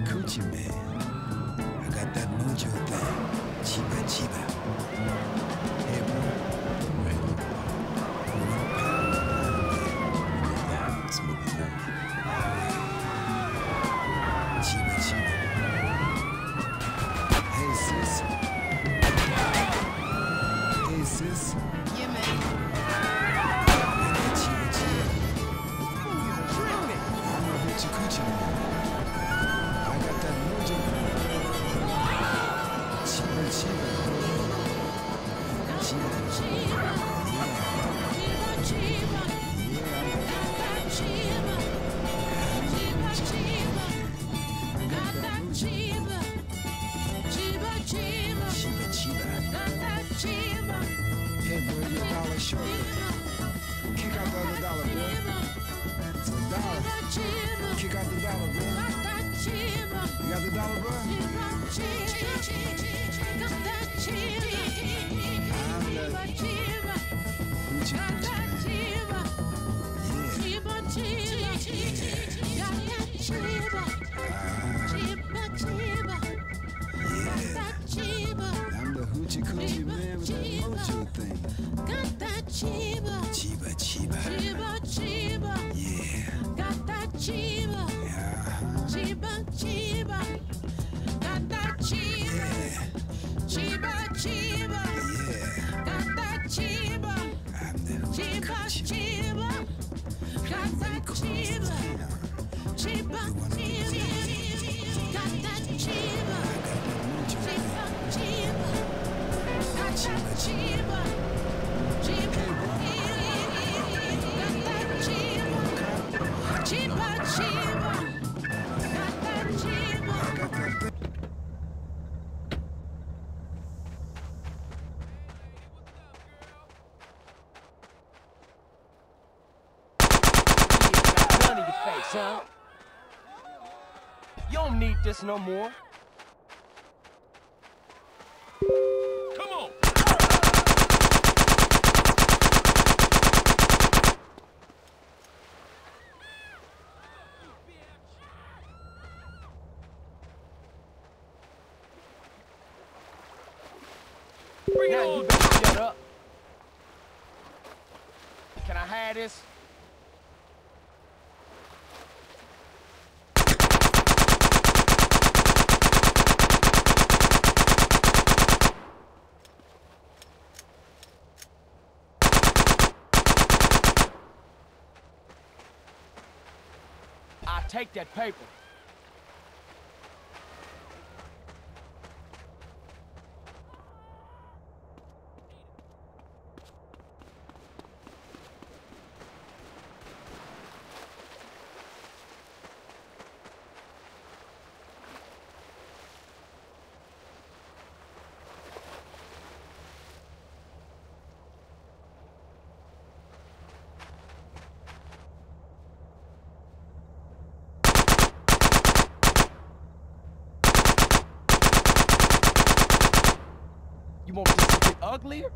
coochie man. I got that mojo thing. Chiba chiba. Chiba chiba. Chiba, Chiba, Chiba, Chiba, Chiba. Hey boy, you a dollar short. Kick out the other dollar, boy. It's a dollar. Kick out the dollar, bro. You got the dollar, bro? I'm the hoochie coochie man. Yeah. Yeah. The man with that mojo thing. Got that chiba, Chiba chiba. chiba, chiba, Yeah. got that chiba. Uh-huh. Chiba, chiba, got that chiba, Yeah. chiba, chiba, Yeah. got that chiba, I'm the hoochie chiba, chiba, got that chiba, chiba, chiba, got that chiba, huh? You don't need this no more. Come on. Bring now you better shut up. Can I have this? I take that paper. You want this to get uglier?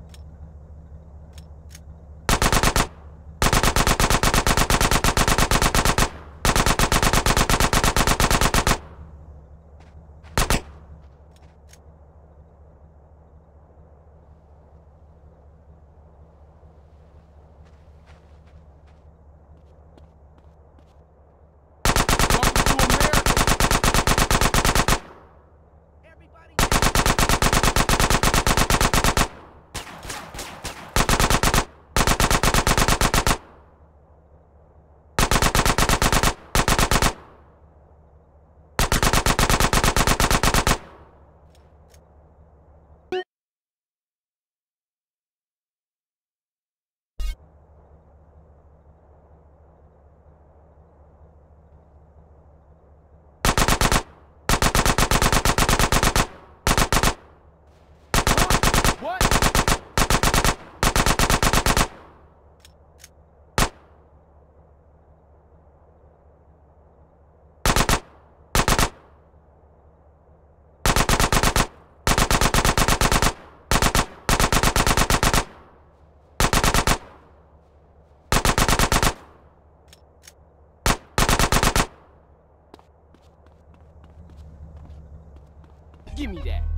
Give me that.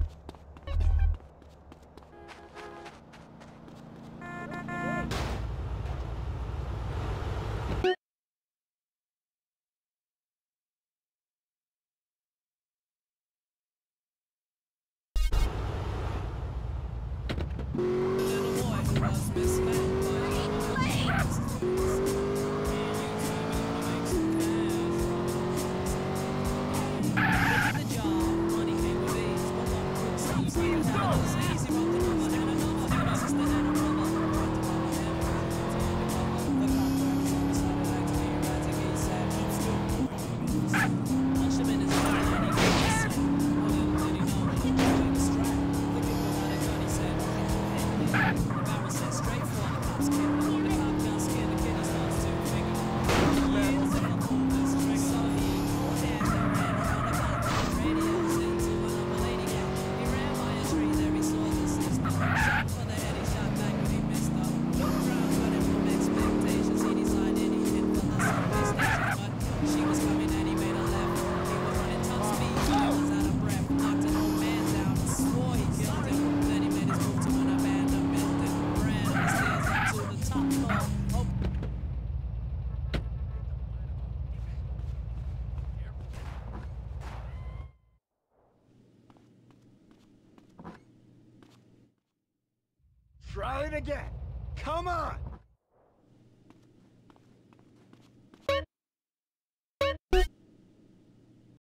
Barra says straight for the cops Try it again. Come on!